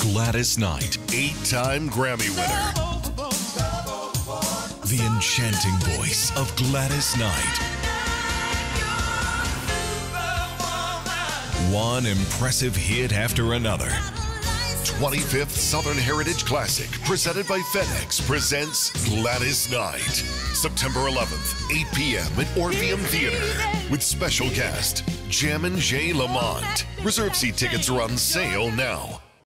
Gladys Knight, eight time Grammy winner. The enchanting voice of Gladys Knight. One impressive hit after another. 25th Southern Heritage Classic, presented by FedEx, presents Gladys Knight. September 11th, 8 p.m. at Orpheum Theater, with special guest Jammin' Jay Lamont. Reserve seat tickets are on sale now.